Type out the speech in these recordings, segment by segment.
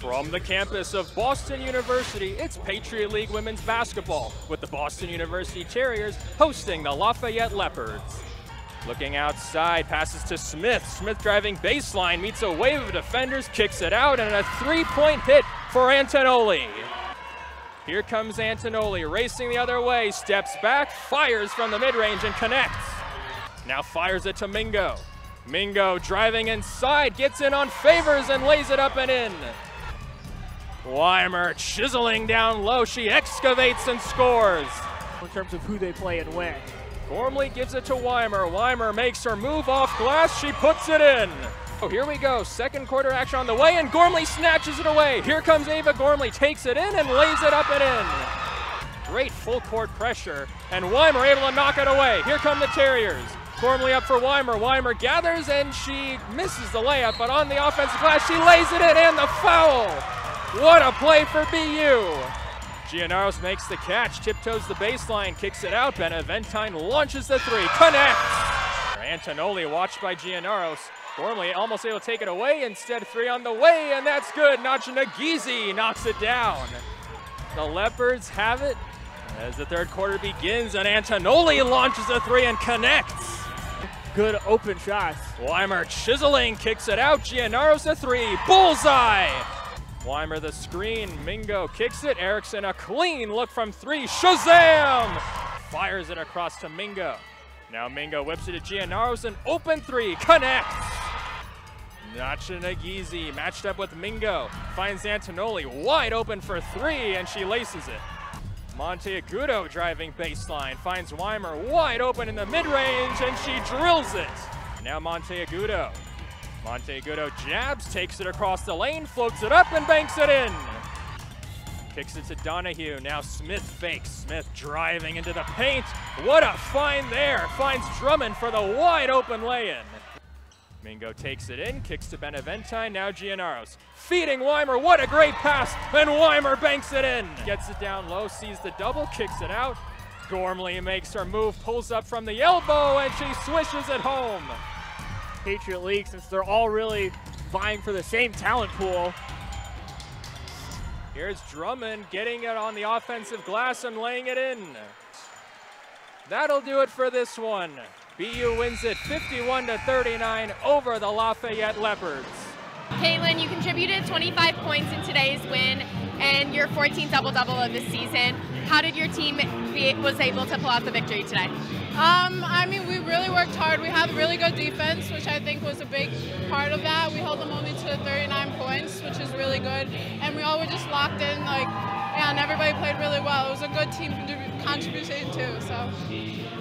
From the campus of Boston University, it's Patriot League women's basketball with the Boston University Terriers hosting the Lafayette Leopards. Looking outside, passes to Smith. Smith driving baseline, meets a wave of defenders, kicks it out, and a three point hit for Antonoli. Here comes Antonoli racing the other way, steps back, fires from the mid range, and connects. Now fires it to Mingo. Mingo driving inside, gets in on favors and lays it up and in. Weimer chiseling down low. She excavates and scores. in terms of who they play and when. Gormley gives it to Weimer. Weimer makes her move off glass. She puts it in. Oh, here we go. Second quarter action on the way, and Gormley snatches it away. Here comes Ava Gormley, takes it in and lays it up and in. Great full court pressure, and Weimer able to knock it away. Here come the Terriers. Gormley up for Weimer. Weimer gathers and she misses the layup, but on the offensive glass, she lays it in and the foul. What a play for BU. Giannaros makes the catch, tiptoes the baseline, kicks it out. Benaventine launches the three, connects. Antonoli watched by Giannaros. Gormley almost able to take it away. Instead, three on the way, and that's good. Nacha Nagizi knocks it down. The Leopards have it as the third quarter begins, and Antonoli launches a three and connects. Good open shots. Weimer chiseling, kicks it out. Giannaros a three, bullseye. Weimer the screen, Mingo kicks it. Erickson a clean look from three, Shazam! Fires it across to Mingo. Now Mingo whips it to Giannaros, an open three, connects. Nacha matched up with Mingo, finds Antonoli wide open for three, and she laces it. Monteagudo driving baseline, finds Weimer wide open in the mid-range, and she drills it. Now Monteagudo. Monteagudo jabs, takes it across the lane, floats it up, and banks it in. Kicks it to Donahue. Now Smith fakes. Smith driving into the paint. What a find there. Finds Drummond for the wide open lay-in. Mingo takes it in, kicks to Benaventine, now Giannaros. Feeding Weimer, what a great pass, and Weimer banks it in. Gets it down low, sees the double, kicks it out. Gormley makes her move, pulls up from the elbow, and she swishes it home. Patriot League, since they're all really vying for the same talent pool. Here's Drummond getting it on the offensive glass and laying it in. That'll do it for this one. BU wins it 51 to 39 over the Lafayette Leopards. Caitlin, you contributed 25 points in today's win and your 14th double-double of the season. How did your team be, was able to pull out the victory today? Um, I mean, we really worked hard. We had really good defense, which I think was a big part of that. We held them only to 39 points, which is really good. And we all were just locked in, like, and everybody played really well. It was a good team contribution too. So.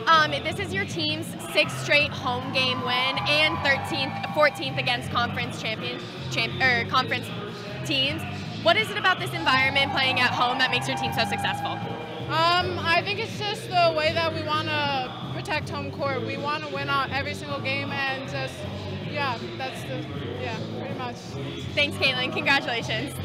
Um, this is your team's sixth straight home game win and 13th, 14th against conference champion, champ, or conference teams. What is it about this environment playing at home that makes your team so successful? Um, I think it's just the way that we want to protect home court. We want to win out every single game and just, yeah, that's the, yeah, pretty much. Thanks, Caitlin. Congratulations.